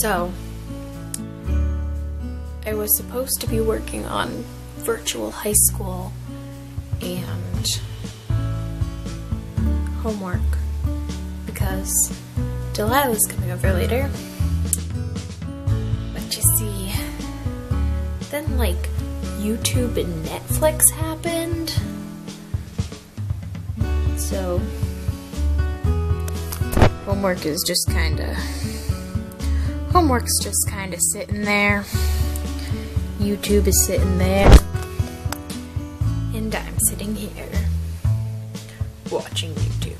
So, I was supposed to be working on virtual high school and homework because Delilah's coming over later. But you see, then like YouTube and Netflix happened. So, homework is just kind of homework's just kind of sitting there. YouTube is sitting there. And I'm sitting here watching YouTube.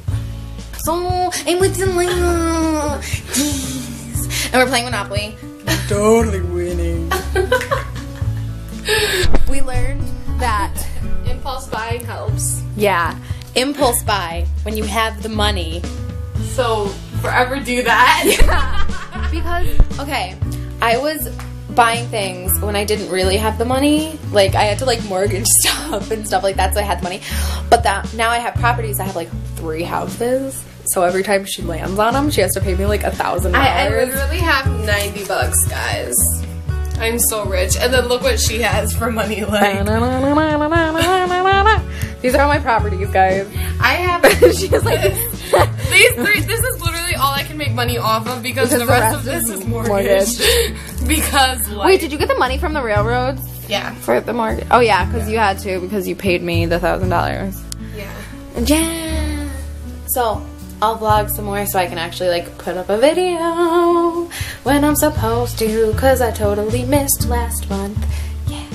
So I'm with Delilah. Jeez. And we're playing Monopoly. Totally winning. We learned that Impulse buying helps. yeah, impulse buy when you have the money. So forever do that. Because okay, I was buying things when I didn't really have the money. Like I had to like mortgage stuff and stuff like that, so I had the money. But that now I have properties. I have like three houses. So every time she lands on them, she has to pay me like a thousand dollars. I literally have 90 bucks, guys. I'm so rich. And then look what she has for money. Like, These are all my properties, guys. I have She's like, these three. This is literally all I can make money off of because, Because the the rest, rest of this is is mortgage. because, like, wait, did you get the money from the railroads yeah. for the mortgage? Oh yeah, because you had to because you paid me the thousand dollars. Yeah. Yeah. So I'll vlog some more so I can actually like put up a video when I'm supposed to because I totally missed last month. Yeah.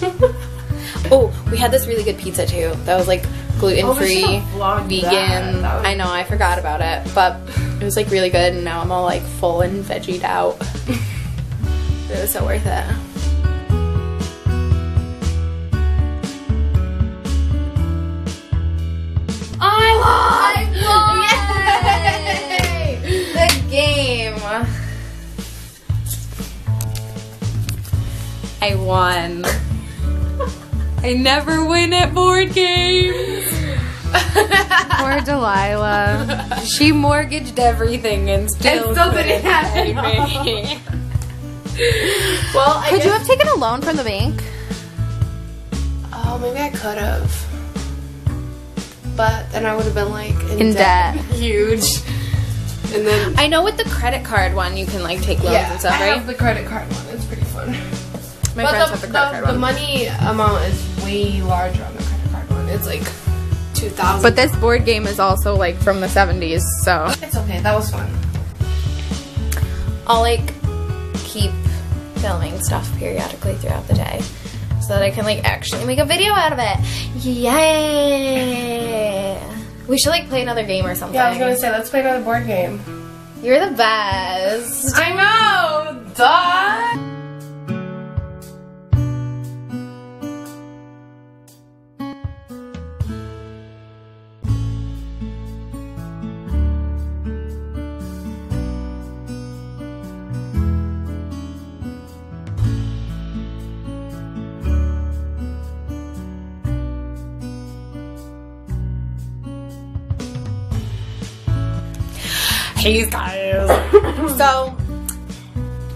oh, we had this really good pizza too. That was like gluten free, Oh, vegan. that. That I know, I forgot about it, but it was like really good and now I'm all like full and veggied out. it was so worth it. I won! Yay! The game. I won. I never win at board games. Poor Delilah. She mortgaged everything and still, And still didn't have pay it me. Well, I Could you have taken a loan from the bank? Oh, maybe I could have. But then I would have been like in, In debt. Huge. And then I know with the credit card one you can like take loans yeah, and stuff, I right? have the credit card one. It's pretty fun. My but friends the, have the credit the, card the one. money amount is way larger on the credit card one. It's like two thousand. But this board game is also like from the 70s, so it's okay. That was fun. I'll like keep filming stuff periodically throughout the day so that I can like actually make a video out of it. Yay! We should like play another game or something. Yeah, I was gonna say let's play another board game. You're the best. I know, duh. Hey guys. so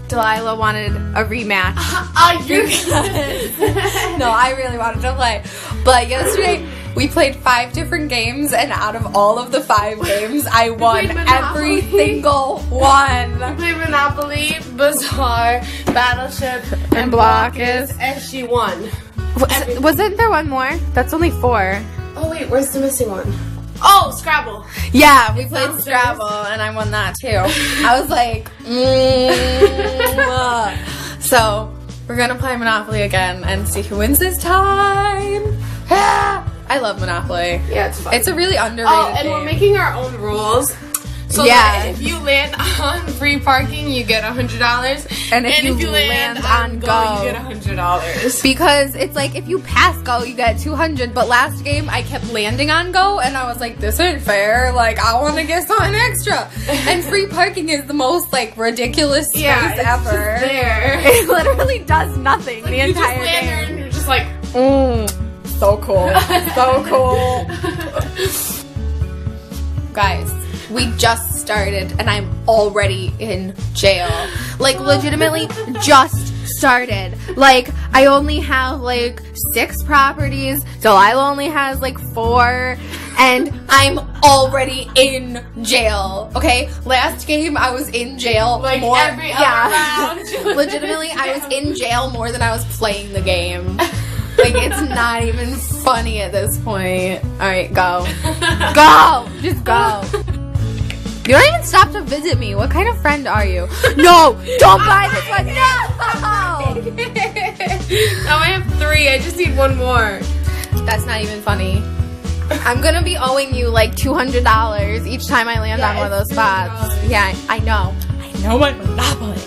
Delilah wanted a rematch. Are you? no, I really wanted to play. But yesterday we played five different games, and out of all of the five games, I won every single one. Play Monopoly, Bazaar, Battleship, And Blokus. and she won. Was, wasn't there one more? That's only four. Oh wait, where's the missing one? Oh, Scrabble. Yeah, we played downstairs. Scrabble, and I won that too. I was like, mm. so we're gonna play Monopoly again and see who wins this time. I love Monopoly. Yeah, it's fun. It's a really underrated Oh, and we're making our own rules. So Yeah. if you land on free parking, you get hundred dollars. And if you land on go. you get hundred dollars. because it's like if you pass go, you get 200. But last game, I kept landing on go, and I was like, this isn't fair. Like, I want to get something extra. and free parking is the most like ridiculous space Yeah, it's ever. there. It literally does nothing Like, the you just entire land game. and you're just like, Mm, so cool. so cool. Guys, we just started and I'm already in jail. Like legitimately just started. Like I only have like six properties. Delilah only has like four. And I'm already in jail. Okay? Last game I was in jail Like more every other round. Legitimately I was in jail more than I was playing the game. Like it's not even funny at this point. Alright, go. Go! Just go. You don't even stop to visit me. What kind of friend are you? No! Don't buy this one! No! now I have three. I just need one more. That's not even funny. I'm gonna be owing you like $200 each time I land Yeah, on one of those spots. $200. Yeah, I know. I know my Monopoly.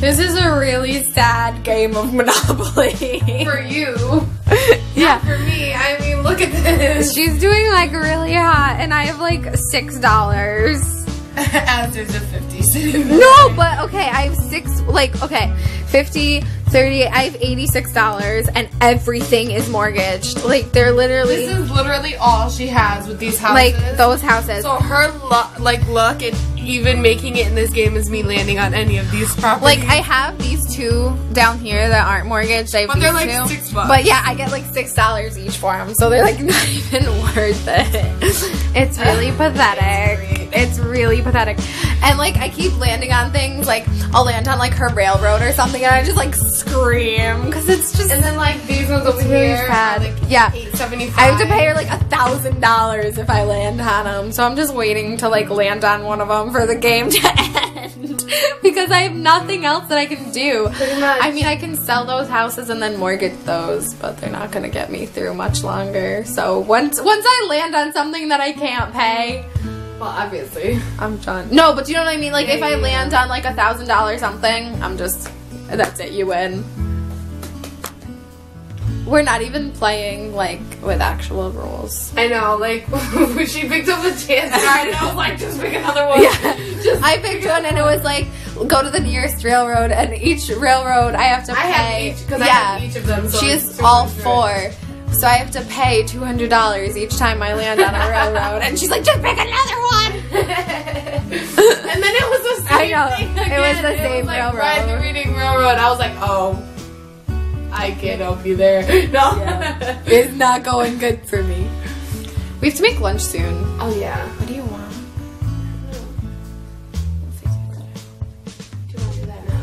This is a really sad Game of Monopoly. for you. yeah. For me, I mean, look at this. She's doing like really hot, and I have like six dollars. As there's a 50 sitting. No, but okay, I have six, like, okay, 50, 30, I have $86, and everything is mortgaged. Like, they're literally, This is literally all she has with these houses. like, those houses. So her lu- like luck and even making it in this game is me landing on any of these properties. Like, I have these two down here that aren't mortgaged. I But they're like two. six bucks. But yeah, I get like $6 each for them, so they're like not even worth it. It's really pathetic. It's really pathetic. And like, I keep landing on things, like, I'll land on like her railroad or something, and I just like scream, because it's just. and then like these ones over really here, sad. like Yeah. eight seventy five. I have to pay her like a thousand dollars if I land on them, so I'm just waiting to like land on one of them for the game to end because I have nothing else that I can do. Pretty much. I mean, I can sell those houses and then mortgage those, but they're not gonna get me through much longer. So once once I land on something that I can't pay, Well, obviously. I'm done. No, but you know what I mean. Like if I yeah, land on like a thousand dollars something, I'm just that's it. You win. We're not even playing like with actual rules. I know, like when she picked up a chance card, and I was like, just pick another one. Just I picked one and it was like go to the nearest railroad and each railroad I have to pay. I have each because I yeah, have each of them. So she is all 200. four, so I have to pay two hundred dollars each time I land on a railroad. And she's like, just pick another one. and then it was the I same know. thing It was the same like railroad. Ride the reading railroad. I was like, oh, I can't help you there. No. It's not going good for me. We have to make lunch soon. oh yeah. What do you want? Do you want to do that now?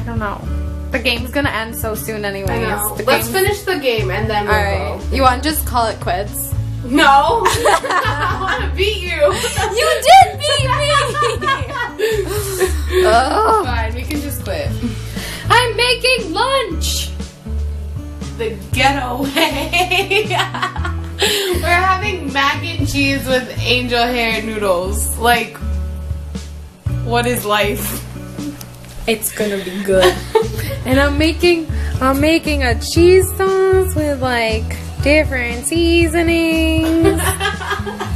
I don't know. The game's gonna end so soon, anyways. I know. The Let's finish the game and then we'll All right. go. You want to just call it quits? No. I want to beat you. You did beat me. oh, Fine, we can just quit. I'm making lunch. The getaway. We're having mac and cheese with angel hair noodles. Like, what is life? It's gonna be good. And I'm making I'm making a cheese sauce with like different seasonings.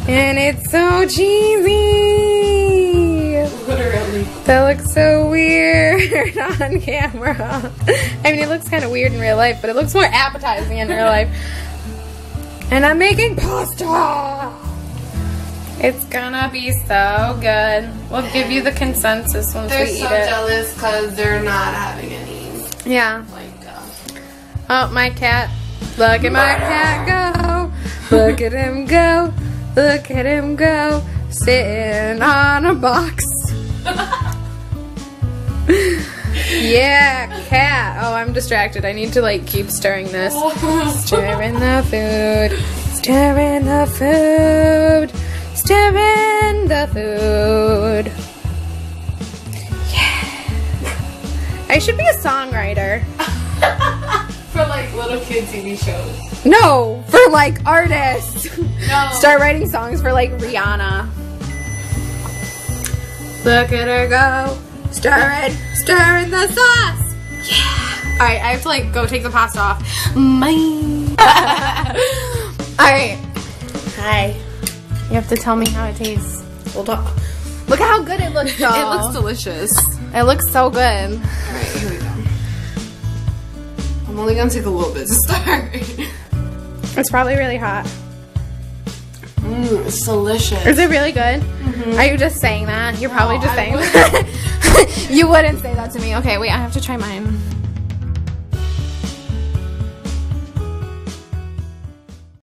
and it's so cheesy. Literally. That looks so weird on camera. I mean, it looks kind of weird in real life, but it looks more appetizing in real life. And I'm making pasta. It's gonna be so good. We'll give you the consensus once They're we eat so it. jealous because they're not having any. Yeah. Like, uh, Oh, my cat. Look at my cat go. Look at him go. Look at him go. Sitting on a box. yeah, cat. Oh, I'm distracted. I need to like keep stirring this. Stirring the food. Stirring the food. Stirring the food. I should be a songwriter. for like little kid TV shows. No, for like artists. No. Start writing songs for like Rihanna. Look at her go. Stir it, stir in the sauce. Yeah. Alright, I have to like go take the pasta off. Mine. Alright. Hi. You have to tell me how it tastes. Hold on. Look at how good it looks though. It looks delicious. It looks so good. Alright, here we go. I'm only gonna take a little bit to start. It's probably really hot. Mmm. Mm, it's delicious. Is it really good? Are you just saying that? You're probably No, just I saying that. you wouldn't say that to me. Okay, wait, I have to try mine.